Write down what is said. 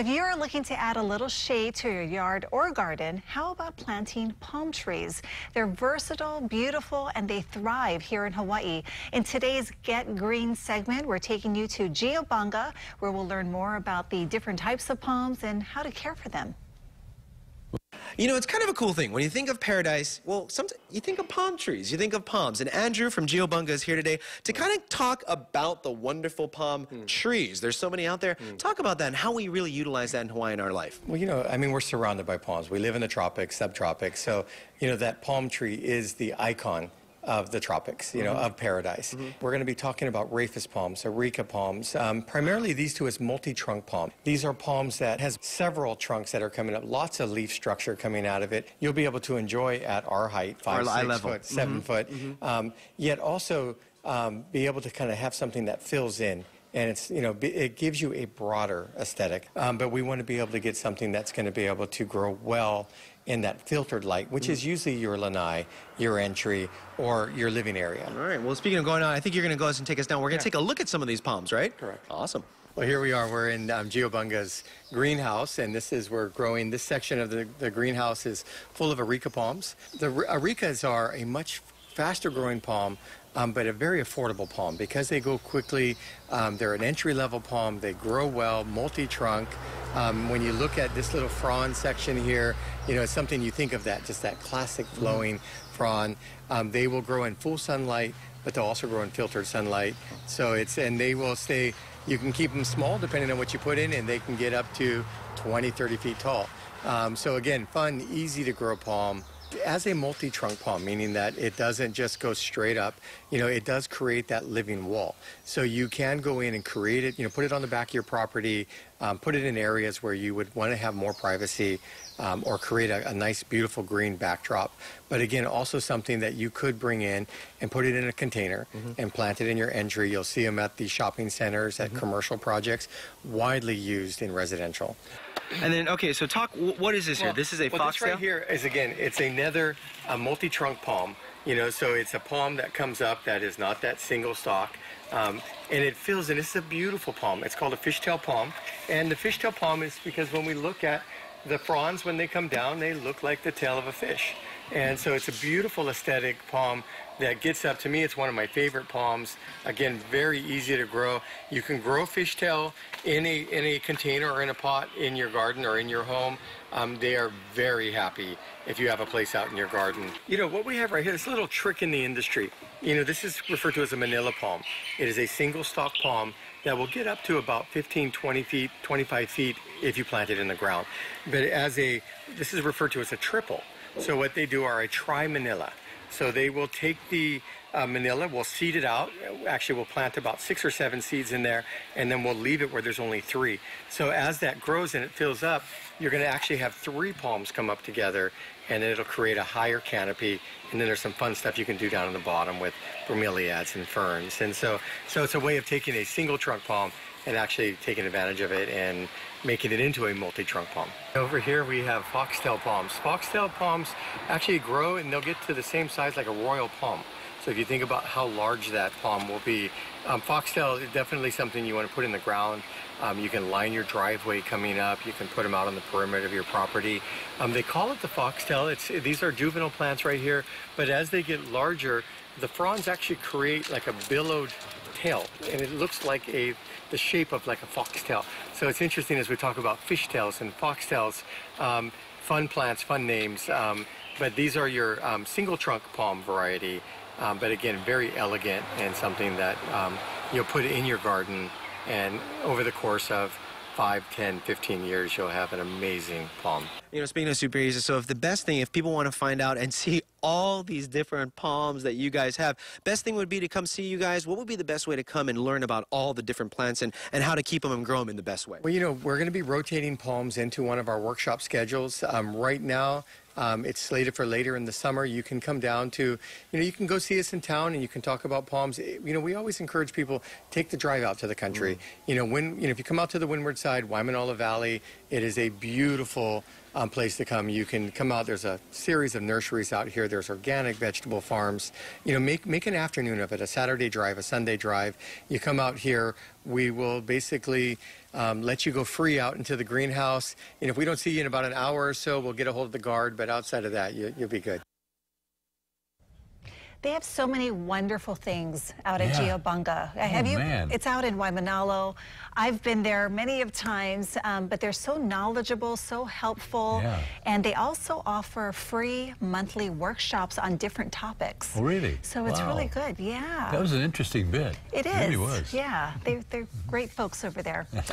if you are looking to add a little shade to your yard or garden, how about planting palm trees? They're versatile, beautiful, and they thrive here in Hawaii. In today's Get Green segment, we're taking you to Geobunga, where we'll learn more about the different types of palms and how to care for them. You know, it's kind of a cool thing. When you think of paradise, well, sometimes you think of palm trees, you think of palms. And Andrew from Geobunga is here today to kind of talk about the wonderful palm mm. trees. There's so many out there. Mm. Talk about that and how we really utilize that in Hawaii in our life. Well, you know, I mean, we're surrounded by palms. We live in the tropics, subtropics. So, you know, that palm tree is the icon of the tropics, you know, mm-hmm. of paradise. Mm-hmm. We're going to be talking about rhapis palms, areca palms. Um, primarily, these two is multi-trunk palm. These are palms that has several trunks that are coming up, lots of leaf structure coming out of it. You'll be able to enjoy at our height, five, our six foot, 7 mm-hmm. foot, mm-hmm. um, yet also um, be able to kind of have something that fills in and it's you know it gives you a broader aesthetic um, but we want to be able to get something that's going to be able to grow well in that filtered light, which mm. is usually your lanai, your entry, or your living area. All right. Well, speaking of going on, I think you're going to go ahead and take us down. We're going to yeah. take a look at some of these palms, right? Correct. Awesome. Well, here we are. We're in um, Geobunga's greenhouse, and this is we're growing. This section of the, the greenhouse is full of areca palms. The arecas are a much faster growing palm um, but a very affordable palm because they go quickly. Um, they're an entry level palm. They grow well, multi trunk. Um, when you look at this little frond section here, you know, it's something you think of that, just that classic mm-hmm. flowing mm-hmm. frond. Um, they will grow in full sunlight, but they'll also grow in filtered sunlight. So it's, and they will stay, you can keep them small depending on what you put in, and they can get up to 20, 30 feet tall. Um, so again, fun, easy to grow palm as a multi-trunk palm, meaning that it doesn't just go straight up, you know, it does create that living wall. So you can go in and create it, you know, put it on the back of your property, um, put it in areas where you would want to have more privacy um, or create a, a, nice, beautiful green backdrop. But again, also something that you could bring in and put it in a container mm-hmm. and plant it in your entry. You'll see them at the shopping centers, at mm-hmm. commercial projects, widely used in residential. And then, okay, so talk, what is this well, here? This is a well, foxtail? Right here is, again, it's another a multi-trunk palm. You know, so it's a palm that comes up that is not that single stalk. Um, and it fills in. It's a beautiful palm. It's called a fishtail palm. And the fishtail palm is because when we look at the fronds, when they come down, they look like the tail of a fish. And so it's a beautiful aesthetic palm that gets up. To me, it's one of my favorite palms. Again, very easy to grow. You can grow fishtail in a, in a container or in a pot in your garden or in your home. Um, they are very happy if you have a place out in your garden. You know, what we have right here, this little trick in the industry. You know, this is referred to as a manila palm. It is a single stalk palm that will get up to about 15, 20 feet, 25 feet if you plant it in the ground. But as a, this is referred to as a triple. So what they do are a tri-manila. So they will take the uh, manila, we'll seed it out. Actually, we'll plant about six or seven seeds in there, and then we'll leave it where there's only three. So as that grows and it fills up, you're going to actually have three palms come up together, and it'll create a higher canopy. And then there's some fun stuff you can do down in the bottom with bromeliads and ferns. And so, so it's a way of taking a single trunk palm and actually taking advantage of it and making it into a multi-trunk palm. Over here we have foxtail palms. Foxtail palms actually grow and they'll get to the same size like a royal palm. So if you think about how large that palm will be, um, foxtail is definitely something you want to put in the ground. Um, you can line your driveway coming up. You can put them out on the perimeter of your property. Um, they call it the foxtail. It's, these are juvenile plants right here, but as they get larger, the fronds actually create like a billowed tail, and it looks like a the shape of like a foxtail. So it's interesting as we talk about fishtails and foxtails, um, fun plants, fun names. Um, but these are your um, single trunk palm variety. Um, but again, very elegant and something that um, you'll put in your garden. And over the course of 5, 10, 15 years, you'll have an amazing palm. You know, speaking of super easy, so if the best thing, if people want to find out and see all these different palms that you guys have, best thing would be to come see you guys. What would be the best way to come and learn about all the different plants and, and how to keep them and grow them in the best way? Well, you know, we're going to be rotating palms into one of our workshop schedules. Um, right now, um, it's slated for later in the summer. You can come down to, you know, you can go see us in town and you can talk about palms. You know, we always encourage people take the drive out to the country. Mm. You know, when you know if you come out to the Windward side, Waimanalo Valley, it is a beautiful um, place to come. You can come out. There's a series of nurseries out here. There's organic vegetable farms. You know, make make an afternoon of it. A Saturday drive, a Sunday drive. You come out here. We will basically um, let you go free out into the greenhouse. And if we don't see you in about an hour or so, we'll get a hold of the guard. But outside of that, you, you'll be good. They have so many wonderful things out at Yeah. Geobunga. Have you? man. It's out in Waimanalo. I've been there many of times, um, but they're so knowledgeable, so helpful, Yeah. and they also offer free monthly workshops on different topics. Oh, really? So it's Wow. really good. Yeah. That was an interesting bit. It is. It really was. Yeah, they, they're great folks over there.